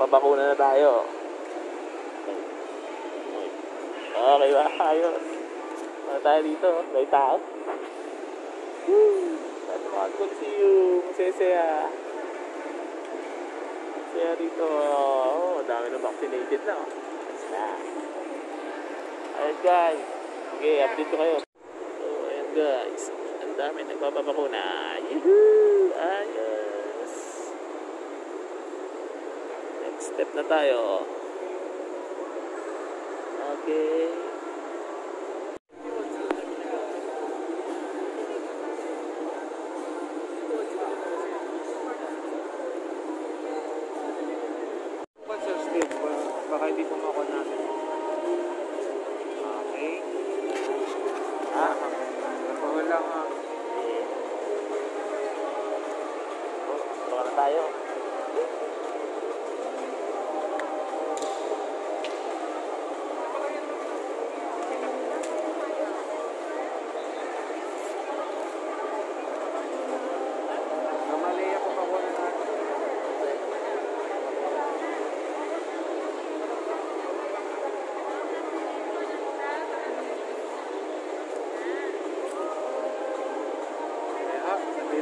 Papabakuna na tayo. Okay ba? Ayos. Ano tayo dito? May tao? Woo! That's mga good see you. Masaya-saya. Masaya dito. Oh, dami na vaccinated na. oh. Ayun guys. Okay, update ko kayo. So, ayan guys. Ang dami nagpapabakuna. Yehoo! Na tayo. Okay. Stage? Ba- Baka hindi po makuha natin. Okay. Ah, wala nga. oh, baka na tayo.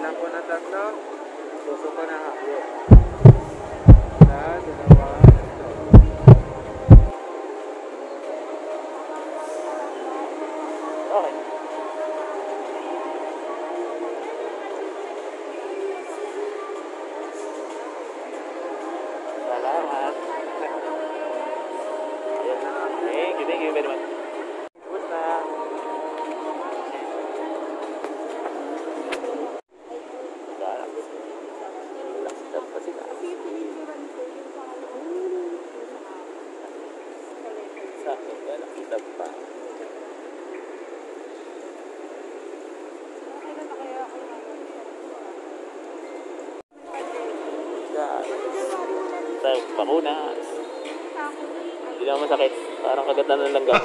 Ko na tatlo. Ko na ha. Isa, dalawa, tatlo. Okay. Salamat. Ayan. Thank you, thank you very much. Sakto ka, nakita pa. Tayo, bakuna. Hindi naman masakit. Parang kagatan ng langgam.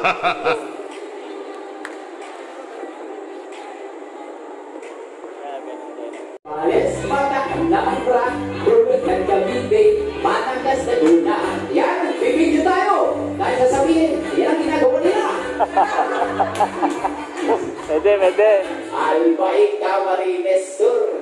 Alis mata na ang brak, Yan ang ginagawa nila. Pwede, pwede. Ay ba ikaw, Marines Sur?